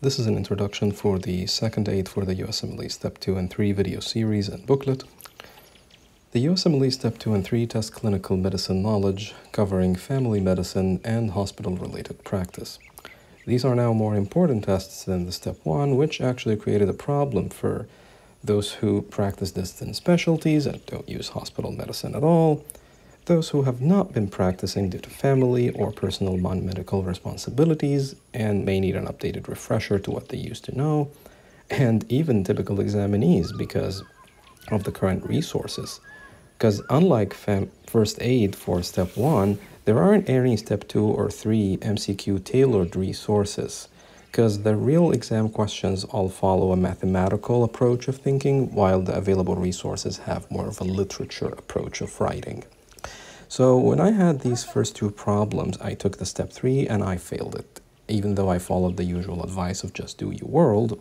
This is an introduction for the second aid for the USMLE Step 2 and 3 video series and booklet. The USMLE Step 2 and 3 test clinical medicine knowledge covering family medicine and hospital-related practice. These are now more important tests than the Step 1, which actually created a problem for those who practice distant specialties and don't use hospital medicine at all, those who have not been practicing due to family or personal non-medical responsibilities and may need an updated refresher to what they used to know, and even typical examinees because of the current resources. Because unlike first aid for step one, there aren't any step two or three MCQ tailored resources because the real exam questions all follow a mathematical approach of thinking while the available resources have more of a literature approach of writing. So when I had these first two problems, I took the step three and I failed it, even though I followed the usual advice of just do UWorld,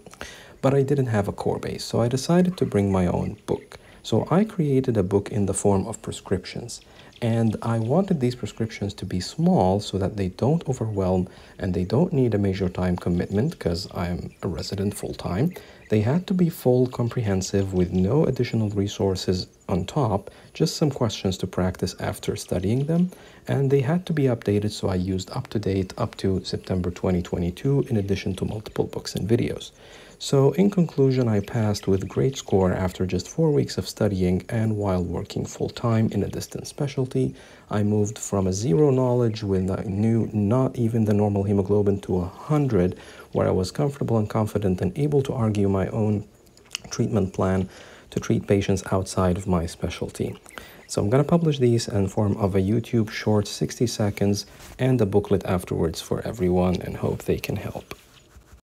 but I didn't have a core base, so I decided to bring my own book. So I created a book in the form of prescriptions. And I wanted these prescriptions to be small so that they don't overwhelm and they don't need a major time commitment because I'm a resident full time. They had to be full, comprehensive, with no additional resources on top, just some questions to practice after studying them. And they had to be updated, so I used UpToDate up to September 2022, in addition to multiple books and videos. So, in conclusion, I passed with great score after just four weeks of studying and while working full time in a distant specialty. I moved from a zero knowledge when I knew not even the normal hemoglobin to a hundred, where I was comfortable and confident and able to argue my own treatment plan to treat patients outside of my specialty. So I'm going to publish these in form of a YouTube short 60 seconds and a booklet afterwards for everyone and hope they can help.